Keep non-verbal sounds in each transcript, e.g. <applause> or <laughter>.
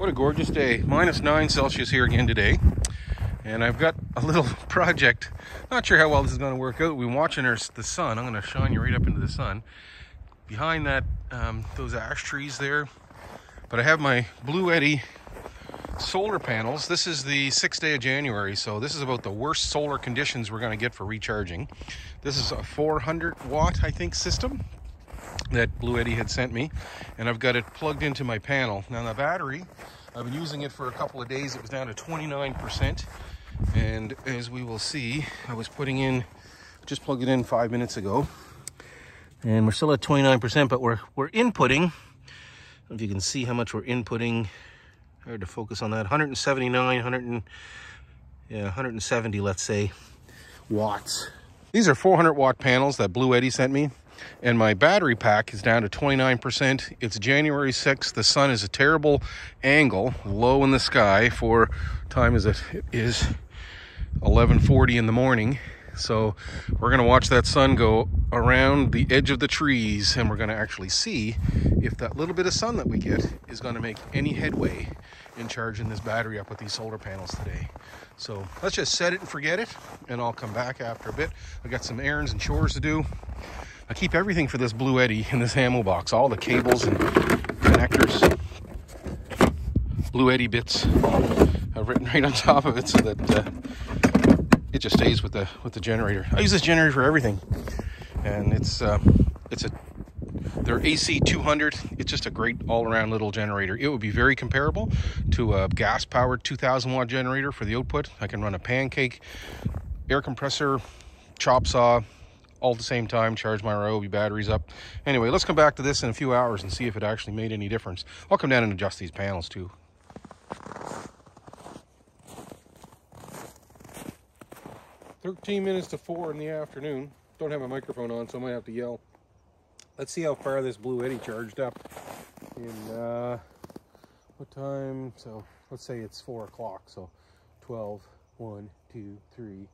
What a gorgeous day. Minus nine Celsius here again today. And I've got a little <laughs> project. Not sure how well this is going to work out. We're watching our, the sun. I'm going to shine you right up into the sun. Behind that, um, those ash trees there. But I have my Bluetti solar panels. This is the sixth day of January, so this is about the worst solar conditions we're going to get for recharging. This is a 400 watt, I think, system that Bluetti had sent me, and I've got it plugged into my panel. Now the battery, I've been using it for a couple of days. It was down to 29%, and as we will see, I was putting in, just plugged it in five minutes ago, and we're still at 29%, but we're we're inputting. if you can see how much we're inputting. Hard to focus on that. 179, 100 and, yeah, 170, let's say, watts. These are 400 watt panels that Bluetti sent me and my battery pack is down to 29%. It's January 6th. The sun is a terrible angle, low in the sky for time as it is 11:40 in the morning. So we're going to watch that sun go around the edge of the trees and we're going to actually see if that little bit of sun that we get is going to make any headway in charging this battery up with these solar panels today. So let's just set it and forget it and I'll come back after a bit. I got some errands and chores to do. I keep everything for this Bluetti in this ammo box, all the cables and connectors. Bluetti bits I've written right on top of it so that uh, it just stays with the with the generator. I use this generator for everything, and it's uh, it's a their AC 200. It's just a great all-around little generator. It would be very comparable to a gas-powered 2,000 watt generator for the output. I can run a pancake, air compressor, chop saw, all at the same time, charge my Ryobi batteries up. Anyway, let's come back to this in a few hours and see if it actually made any difference. I'll come down and adjust these panels too. Thirteen minutes to four in the afternoon. Don't have a microphone on, so I might have to yell. Let's see how far this Bluetti charged up in uh, what time? So let's say it's four o'clock. So 12, 1, 2, 3,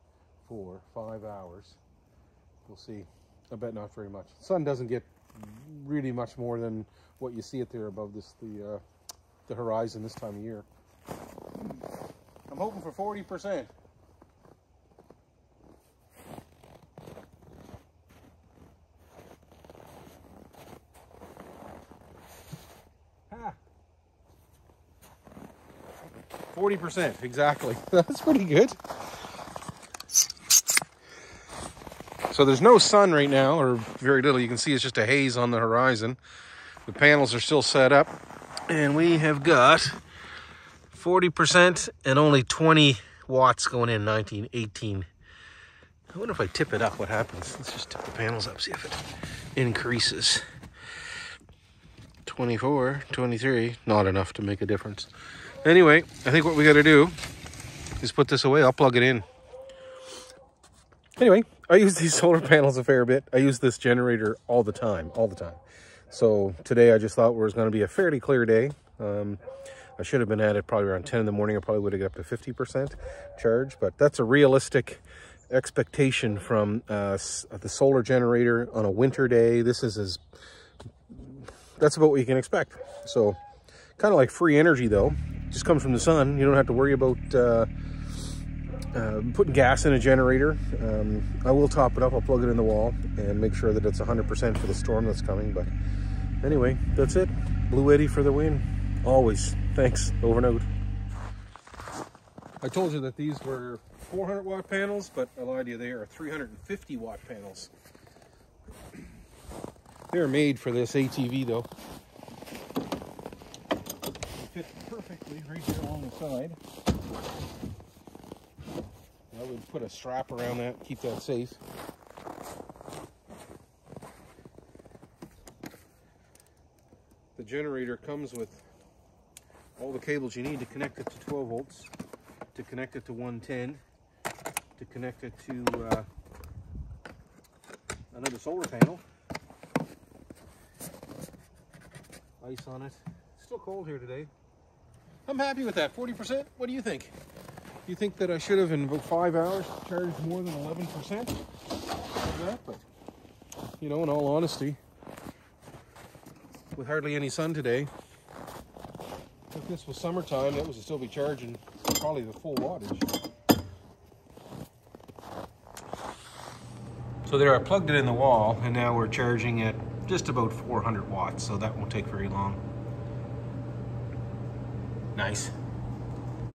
4, 5 hours. We'll see. I bet not very much. sun doesn't get really much more than what you see it there above this the uh, the horizon this time of year. I'm hoping for 40%. Forty percent, exactly. <laughs> That's pretty good. So there's no sun right now, or very little. You can see it's just a haze on the horizon. The panels are still set up. And we have got 40% and only 20 watts going in, 19, 18. I wonder if I tip it up, what happens? Let's just tip the panels up, see if it increases. 24, 23, not enough to make a difference. Anyway, I think what we got to do is put this away. I'll plug it in. Anyway, I use these <laughs> solar panels a fair bit. I use this generator all the time, all the time. So today I just thought it was going to be a fairly clear day. Um, I should have been at it probably around 10 in the morning. I probably would have got up to 50% charge, but that's a realistic expectation from uh, the solar generator on a winter day. This is as, that's about what you can expect. So kind of like free energy though, just comes from the sun. You don't have to worry about uh, uh, putting gas in a generator. Um, I will top it up. I'll plug it in the wall and make sure that it's 100% for the storm that's coming. But anyway, that's it. Bluetti for the win. Always. Thanks. Over and out. I told you that these were 400 watt panels, but I lied to you. They are 350 watt panels. <clears throat> They're made for this ATV though. They fit perfectly right here along the side. I would put a strap around that, keep that safe. The generator comes with all the cables you need to connect it to 12 volts, to connect it to 110, to connect it to uh, another solar panel. Ice on it. Still cold here today. I'm happy with that. 40%. What do you think? You think that I should have in about five hours charged more than 11% of that, but you know, in all honesty, with hardly any sun today, If this was summertime, it would still be charging probably the full wattage. So there, I plugged it in the wall, and now we're charging at just about 400 watts, so that won't take very long. Nice.